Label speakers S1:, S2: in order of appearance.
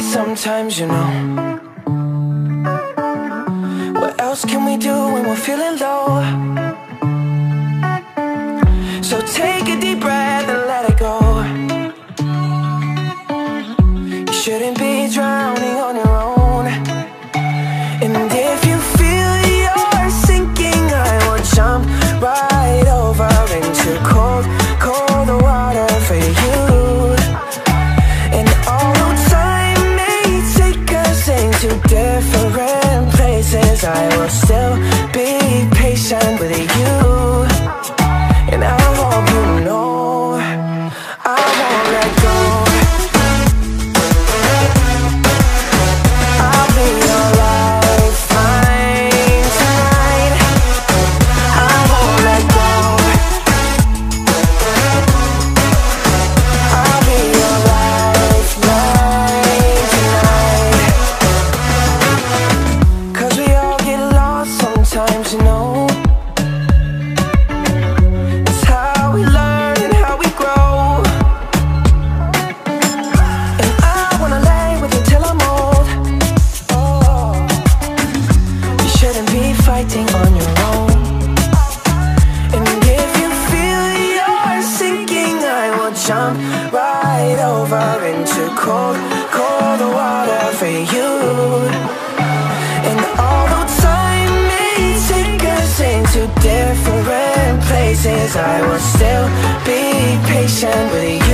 S1: sometimes, you know. What else can we do when we're feeling low? So take a deep breath and let it go. You shouldn't be drowning on still be patient with you. Sometimes, you know. It's how we learn and how we grow. And I wanna lay with you till I'm old. Oh, you shouldn't be fighting on your own. And if you feel you're sinking, I will jump right over into cold, cold water for you. I will still be patient with